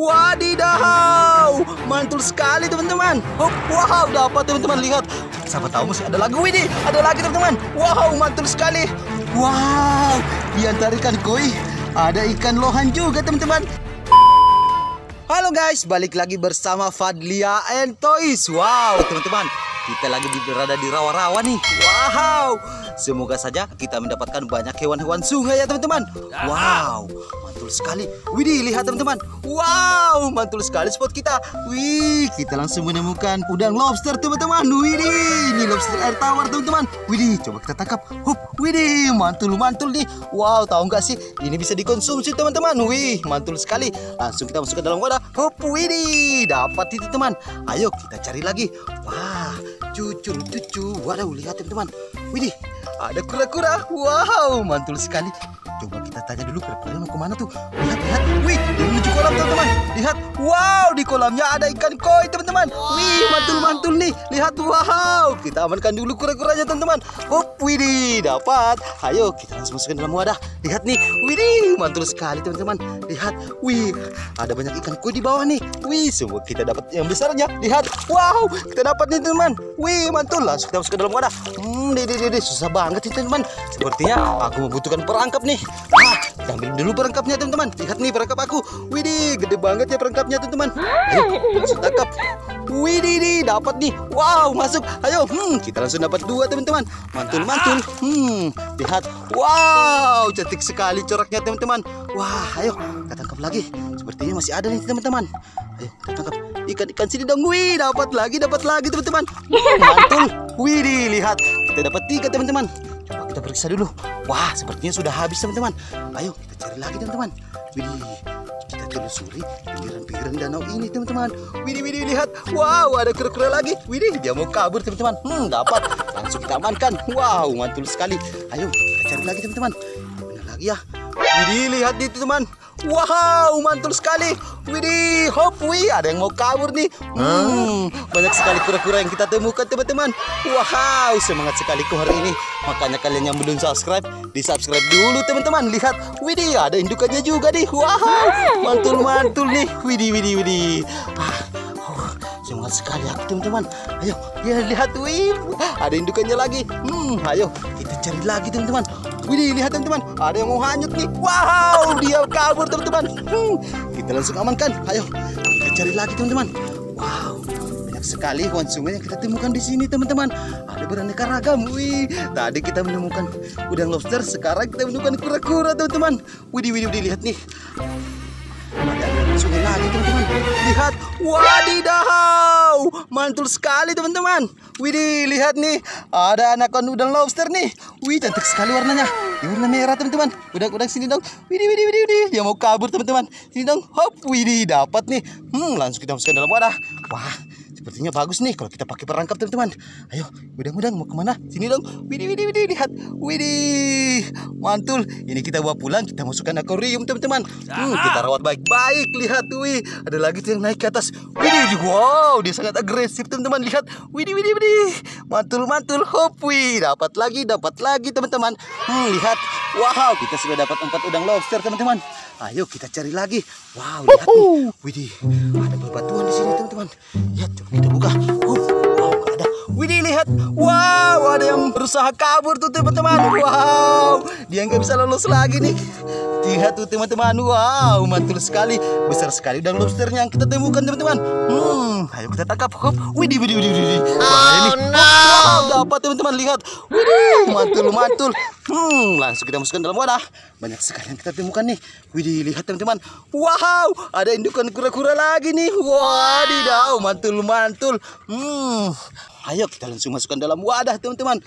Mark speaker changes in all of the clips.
Speaker 1: Wadidaw, mantul sekali teman-teman. Oh, wow, dapat teman-teman lihat. Siapa tahu masih ada lagi ini, ada lagi teman-teman. Wow, mantul sekali. Wow, di koi ada ikan lohan juga teman-teman. Halo guys, balik lagi bersama Fadlia and Toys. Wow, teman-teman, kita lagi berada di rawa-rawa nih. Wow, semoga saja kita mendapatkan banyak hewan-hewan sungai ya teman-teman. Wow, mantul sekali. Widih, lihat teman-teman. Wow, mantul sekali spot kita. Wih, kita langsung menemukan udang lobster teman-teman. Widih, ini lobster air tawar teman-teman. Widih, coba kita tangkap. Hup, widih, mantul mantul nih. Wow, tahu nggak sih? Ini bisa dikonsumsi teman-teman. Wih, mantul sekali. Langsung kita masuk ke dalam wadah. Hup, widih, dapat itu teman. Ayo kita cari lagi. Wah, cucu cucu. Waduh, lihat teman-teman. Widih, ada kura-kura. Wow, mantul sekali. Coba kita tanya dulu kira-kira mau ke mana tuh. Lihat, lihat. Wih, dia menuju kolam teman-teman. Lihat. Wow, di kolamnya ada ikan koi teman-teman. Wih, mantul-mantul nih. Lihat, wow. Kita amankan dulu kura-kuranya teman-teman. Hop, widih, dapat. Ayo, kita langsung masukkan dalam wadah. Lihat nih. Widih, mantul sekali teman-teman. Lihat. Wih, ada banyak ikan koi di bawah nih. Wih, semua kita dapat yang besarnya. Lihat. Wow, kita dapat nih teman. Wih, mantul. Langsung kita masukkan dalam wadah. Hmm, deh, deh, deh, susah banget nih teman-teman. Sepertinya aku membutuhkan perangkap nih. Ah, kita ambil dulu perangkapnya teman-teman. Lihat nih perangkap aku. Widih, gede banget ya perangkapnya teman-teman. Ayo, langsung tangkap. Widih, nih, dapat nih. Wow, masuk. Ayo, hmm, kita langsung dapat dua teman-teman. Mantul, mantul. Hmm, lihat. Wow, cantik sekali coraknya teman-teman. Wah, ayo kita tangkap lagi. Sepertinya masih ada nih teman-teman. Ayo kita tangkap ikan-ikan sini dong. Wih, dapat lagi, dapat lagi teman-teman. Mantul. Widih, lihat. Kita dapat tiga teman-teman. Coba kita periksa dulu. Wah, sepertinya sudah habis teman-teman. Ayo kita cari lagi teman-teman. Widih, kita telusuri pinggiran-pinggiran danau ini teman-teman. Widih, widih, lihat. Wow, ada kura-kura lagi. Widih, dia mau kabur teman-teman. Hmm, dapat. Langsung kita amankan. Wow, mantul sekali. Ayo kita cari lagi teman-teman. Mana lagi ya? Widih, lihat itu teman. Wow, mantul sekali. Widih, hop, wih, ada yang mau kabur nih. Hmm, banyak sekali kura-kura yang kita temukan, teman-teman. Wow, semangat sekali ku hari ini. Makanya kalian yang belum subscribe, di subscribe dulu, teman-teman. Lihat, widih, ada indukannya juga nih. Wow, mantul-mantul nih. Widih, widih, widih. Ah, oh, semangat sekali aku, teman-teman. Ayo, ya lihat, wih, ada indukannya lagi. Hmm, ayo kita cari lagi, teman-teman. Widih, lihat teman-teman, ada yang mau hanyut nih. Wow, dia kabur teman-teman. Hmm, kita langsung amankan. Ayo, kita cari lagi teman-teman. Wow, banyak sekali hewan sungai yang kita temukan di sini teman-teman. Ada beraneka ragam. Wih, tadi kita menemukan udang lobster, sekarang kita menemukan kura-kura teman-teman. Widih, widih, widih, lihat nih. Ada sungai lagi teman-teman. Lihat, wadidaw, mantul sekali teman-teman. Widih, lihat nih, ada anakan udang lobster nih. Wih, cantik sekali warnanya. Ini warna merah teman-teman. Udang-udang sini dong. Widih, widih, widih, widih. Dia mau kabur teman-teman. Sini dong. Hop, widih, dapat nih. Hmm, langsung kita masukkan dalam wadah. Wah, Sepertinya bagus nih kalau kita pakai perangkap teman-teman. Ayo, udang-udang mau ke mana? Sini dong. Widih, widih, widih, lihat. Widih, mantul. Ini kita bawa pulang, kita masukkan akuarium teman-teman. Hmm, kita rawat baik-baik. Lihat, wih. Ada lagi yang naik ke atas. Widih, wow, dia sangat agresif teman-teman. Lihat, widih, widih, widih. Mantul, mantul. Hop, wih. Dapat lagi, dapat lagi teman-teman. Hmm, lihat. Wow, kita sudah dapat empat udang lobster teman-teman. Ayo kita cari lagi. Wow, lihat nih. Widih, ada bebatuan di sini teman-teman. Lihat, coba kita buka. Lihat. Wow, ada yang berusaha kabur tuh teman-teman. Wow, dia nggak bisa lolos lagi nih. Lihat tuh teman-teman. Wow, mantul sekali. Besar sekali udang lobsternya yang kita temukan teman-teman. Hmm, ayo kita tangkap. Hop. Widih, widih, widih, widih. Wah, ini. Wow, dapat teman-teman lihat. Widih, mantul, mantul. Hmm, langsung kita masukkan dalam wadah. Banyak sekali yang kita temukan nih. Widih, lihat teman-teman. Wow, ada indukan kura-kura lagi nih. Wadidaw, mantul-mantul. Hmm, ayo kita langsung masukkan dalam wadah teman-teman.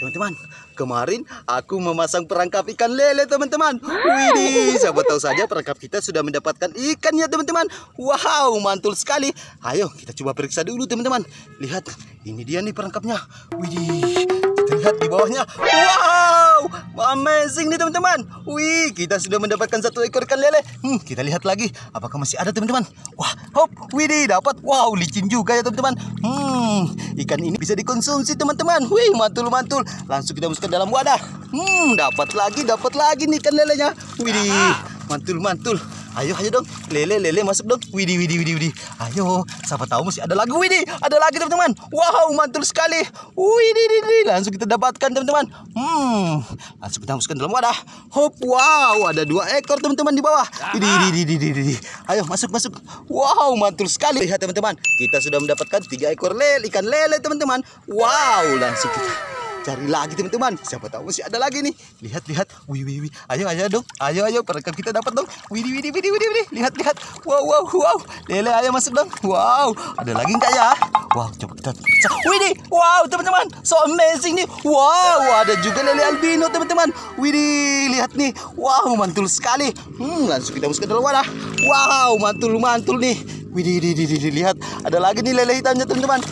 Speaker 1: Teman-teman, kemarin aku memasang perangkap ikan lele teman-teman. Widih, siapa tahu saja perangkap kita sudah mendapatkan ikan ya teman-teman. Wow, mantul sekali. Ayo kita coba periksa dulu teman-teman. Lihat, ini dia nih perangkapnya. Widih, kita lihat di bawahnya. Wow, amazing nih teman-teman. Wih, kita sudah mendapatkan satu ekor ikan lele. Hmm, kita lihat lagi, apakah masih ada teman-teman? Wah, hop, widih, dapat. Wow, licin juga ya teman-teman. Hmm, ikan ini bisa dikonsumsi teman-teman. Wih, mantul-mantul. Langsung kita masukkan dalam wadah. Hmm, dapat lagi, dapat lagi nih ikan lelenya. Widih, mantul-mantul. Ayo, ayo dong. Lele, lele masuk dong. Widih, widih, widih, widih. Ayo, siapa tahu masih ada lagi. Widih, ada lagi teman-teman. Wow, mantul sekali. Widih, widih. Langsung kita dapatkan teman-teman. Hmm, langsung kita masukkan dalam wadah. Hop, wow, ada dua ekor teman-teman di bawah. Widih, widih, widih, widih. Ayo, masuk, masuk. Wow, mantul sekali. Lihat teman-teman, kita sudah mendapatkan tiga ekor lele, ikan lele teman-teman. Wow, langsung kita cari lagi teman-teman. Siapa tahu masih ada lagi nih. Lihat lihat. Wih wih wih. Ayo ayo dong. Ayo ayo. Perekam kita dapat dong. Wih wih wih wih wih. Lihat lihat. Wow wow wow. Lele ayo masuk dong. Wow. Ada lagi enggak ya? Wow coba kita wih wow teman-teman. So amazing nih. Wow ada juga lele albino teman-teman. Wih lihat nih. Wow mantul sekali. Hmm langsung kita masuk ke dalam wadah. Wow mantul mantul nih. Wih lihat. Ada lagi nih lele hitamnya teman-teman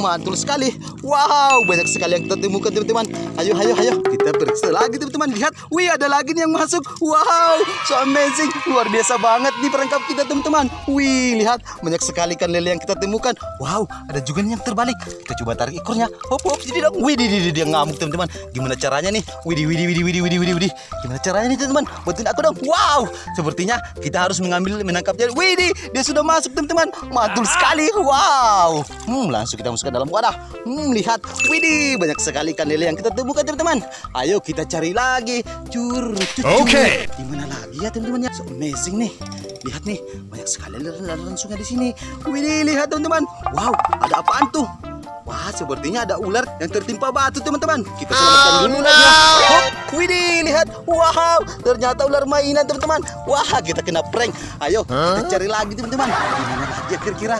Speaker 1: mantul sekali. Wow, banyak sekali yang kita temukan teman-teman. Ayo, ayo, ayo. Kita periksa lagi teman-teman. Lihat, wih ada lagi nih yang masuk. Wow, so amazing. Luar biasa banget nih perangkap kita teman-teman. Wih, lihat banyak sekali kan lele yang kita temukan. Wow, ada juga nih yang terbalik. Kita coba tarik ekornya. Hop, hop, jadi dong. Wih, dia, dia ngamuk teman-teman. Gimana caranya nih? Wih, wih, wih, wih, wih, wih, wih. Gimana caranya nih teman-teman? Bantuin aku dong. Wow, sepertinya kita harus mengambil menangkapnya. Wih, dia sudah masuk teman-teman. Mantul sekali. Wow. Hmm, langsung kita masukkan dalam wadah. Hmm, lihat, widih, banyak sekali ikan lele yang kita temukan teman-teman. Ayo kita cari lagi. Cur, cur, Oke. Okay. Di mana lagi ya teman-teman ya? So amazing nih. Lihat nih, banyak sekali aliran sungai di sini. Widih, lihat teman-teman. Wow, ada apaan tuh? Wah, sepertinya ada ular yang tertimpa batu, teman-teman. Kita selamatkan oh, dulu no. Hop, widih, lihat. Wow, ternyata ular mainan, teman-teman. Wah, kita kena prank. Ayo, huh? kita cari lagi, teman-teman. Di mana lagi ya kira-kira?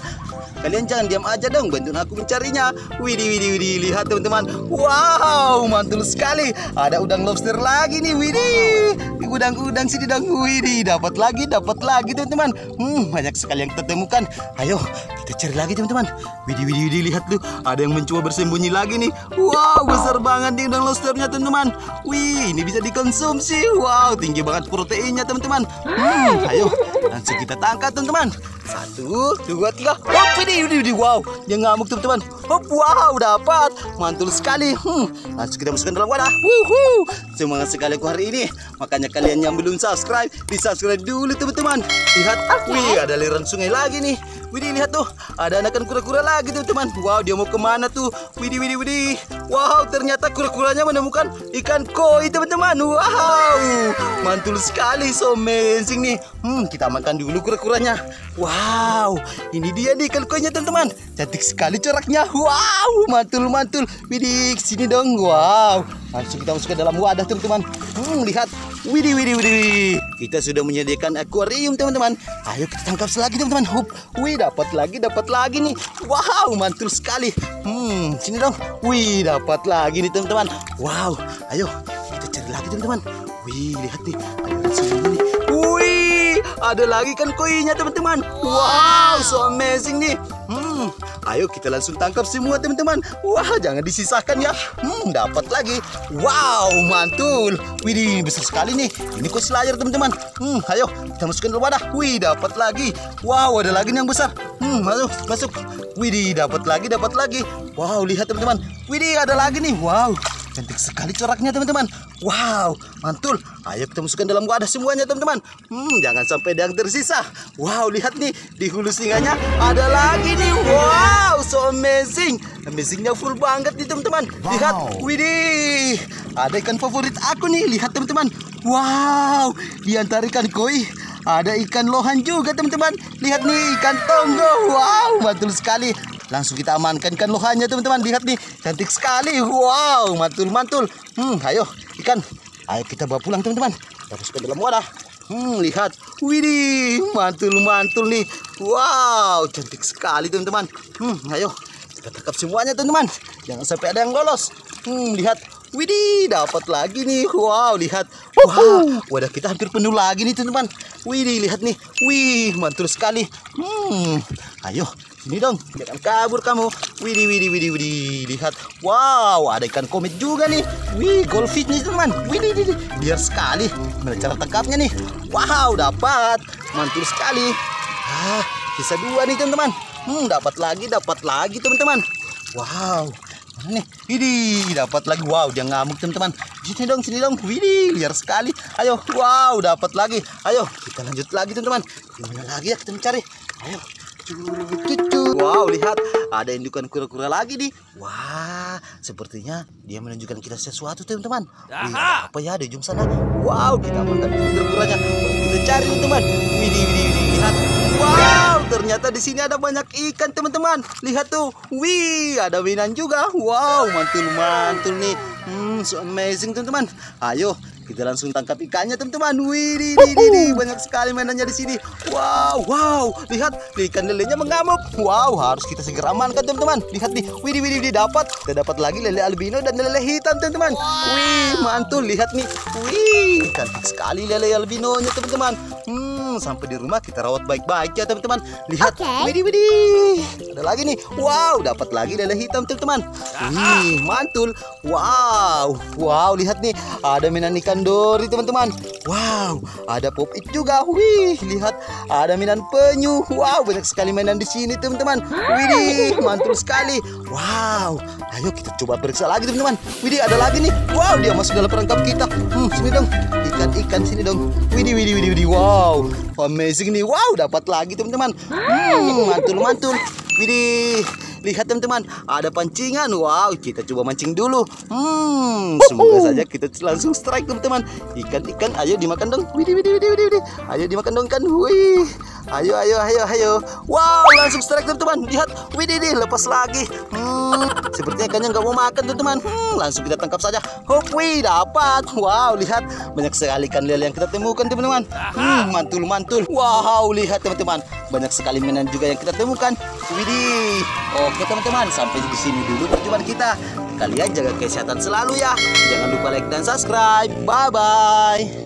Speaker 1: Kalian jangan diam aja dong, bantuin aku mencarinya. Widih, widih, widih, lihat teman-teman. Wow, mantul sekali. Ada udang lobster lagi nih, widih. Udang-udang sini dong, widih. Dapat lagi, dapat lagi teman-teman. Hmm, banyak sekali yang kita temukan. Ayo, kita cari lagi teman-teman. Widih, widih, widih, lihat tuh. Ada yang mencoba bersembunyi lagi nih. Wow, besar banget nih udang lobsternya teman-teman. Wih, ini bisa dikonsumsi. Wow, tinggi banget proteinnya teman-teman. Hmm, ayo, langsung kita tangkap teman-teman. Satu, dua, tiga. Hop, ini, ini, ini, wow. Dia ngamuk teman-teman. Hop, wow, dapat. Mantul sekali. Hmm, langsung kita masukkan dalam wadah. Wuhu. Semangat sekali aku hari ini. Makanya kalian yang belum subscribe, di subscribe dulu teman-teman. Lihat, wih, ada aliran sungai lagi nih. Widih lihat tuh, ada anakan kura-kura lagi teman-teman. Wow, dia mau ke mana tuh? Widih, widih, widih. Wow, ternyata kura-kuranya menemukan ikan koi teman-teman. Wow, mantul sekali, so amazing nih. Hmm, kita makan dulu kura-kuranya. Wow, ini dia nih ikan koinya teman-teman. Cantik sekali coraknya. Wow, mantul, mantul. Widih, sini dong. Wow, langsung kita masuk ke dalam wadah teman-teman. Hmm, lihat. Widih, widih, widih. Kita sudah menyediakan akuarium teman-teman. Ayo kita tangkap lagi teman-teman. Hup, wih dapat lagi, dapat lagi nih. Wow, mantul sekali. Hmm, sini dong. Wih, dapat lagi nih teman-teman. Wow, ayo kita cari lagi teman-teman. Wih, lihat nih. Ada sini ada lagi kan koinnya teman-teman. Wow, so amazing nih. Hmm, ayo kita langsung tangkap semua teman-teman. Wah, jangan disisakan ya. Hmm, dapat lagi. Wow, mantul. Widih, besar sekali nih. Ini kok slayer teman-teman. Hmm, ayo kita masukkan ke wadah. Wih, dapat lagi. Wow, ada lagi yang besar. Hmm, masuk, masuk. Widih, dapat lagi, dapat lagi. Wow, lihat teman-teman. Widih, ada lagi nih. Wow, Cantik sekali coraknya teman-teman. Wow, mantul. Ayo kita masukkan dalam wadah semuanya teman-teman. Hmm, jangan sampai ada yang tersisa. Wow, lihat nih di hulu singanya ada lagi nih. Wow, so amazing. Amazingnya full banget nih teman-teman. Lihat, widih. Ada ikan favorit aku nih. Lihat teman-teman. Wow, di antara ikan koi ada ikan lohan juga teman-teman. Lihat nih ikan tonggo. Wow, mantul sekali. Langsung kita amankan ikan lohannya teman-teman. Lihat nih, cantik sekali. Wow, mantul-mantul. Hmm, ayo ikan. Ayo kita bawa pulang teman-teman. Kita masukkan dalam wadah. Hmm, lihat. Widih, mantul-mantul nih. Wow, cantik sekali teman-teman. Hmm, ayo kita tangkap semuanya teman-teman. Jangan sampai ada yang lolos. Hmm, lihat. Widih, dapat lagi nih. Wow, lihat. Wah, wadah kita hampir penuh lagi nih teman-teman. Widih, lihat nih. Wih, mantul sekali. Hmm, ayo ini dong, jangan kabur kamu. Widih, widih, widih, widih. Lihat. Wow, ada ikan komit juga nih. Wih, goldfish nih teman. Widih, widih. Biar sekali. Gimana cara tangkapnya nih? Wow, dapat. Mantul sekali. Ah, sisa dua nih teman-teman. Hmm, dapat lagi, dapat lagi teman-teman. Wow, nih? Widih, dapat lagi. Wow, dia ngamuk teman-teman. Sini dong, sini dong. Widih, liar sekali. Ayo, wow, dapat lagi. Ayo, kita lanjut lagi teman-teman. Gimana lagi ya kita mencari? Ayo. Wow, lihat ada indukan kura-kura lagi nih. Wah, sepertinya dia menunjukkan kita sesuatu teman-teman. Apa ya di ujung sana? Wow, kita amankan kura-kuranya. Kita cari teman-teman. Widih, widih, widih, lihat. Wow, ternyata di sini ada banyak ikan teman-teman. Lihat tuh. Wih, ada mainan juga. Wow, mantul-mantul nih. Hmm, so amazing teman-teman. Ayo, kita langsung tangkap ikannya teman-teman. Wih, di, di, di, di, banyak sekali mainannya di sini. Wow, wow, lihat ikan lelenya mengamuk. Wow, harus kita segera amankan teman-teman. Lihat nih, wih, di, wih, di, dapat. Kita dapat lagi lele albino dan lele hitam teman-teman. Wih, mantul. Lihat nih, wih, cantik sekali lele albinonya teman-teman. Hmm, sampai di rumah kita rawat baik-baik ya teman-teman. Lihat,
Speaker 2: Oke.
Speaker 1: widih, widih. Ada lagi nih. Wow, dapat lagi lele hitam teman-teman. Wih, mantul. Wow, wow, lihat nih. Ada mainan ikan dori teman-teman. Wow, ada pop it juga. Wih, lihat. Ada mainan penyu. Wow, banyak sekali mainan di sini teman-teman. Widih, mantul sekali. Wow, ayo kita coba periksa lagi teman-teman. Widih, ada lagi nih. Wow, dia masuk dalam perangkap kita. Hmm, sini dong. Ikan-ikan sini dong. Widih, widih, widih, widih. Wow, amazing nih. Wow, dapat lagi teman-teman. Hmm, mantul, mantul. Widih. Lihat teman-teman, ada pancingan. Wow, kita coba mancing dulu. Hmm, semoga saja kita langsung strike teman-teman. Ikan-ikan, ayo dimakan dong. Widih, widih, widih, widih, widih. Ayo dimakan dong kan. Wih. Ayo, ayo, ayo, ayo. Wow, langsung strike teman-teman. Lihat, widih, widih, lepas lagi. Hmm, sepertinya ikannya nggak mau makan teman-teman. Hmm, langsung kita tangkap saja. Hop, wih, dapat. Wow, lihat banyak sekali ikan lele yang kita temukan teman-teman. Hmm, mantul, mantul. Wow, lihat teman-teman. Banyak sekali mainan juga yang kita temukan. Widih. Oke teman-teman, sampai di sini dulu perjumpaan kita. Kalian jaga kesehatan selalu ya. Jangan lupa like dan subscribe. Bye bye.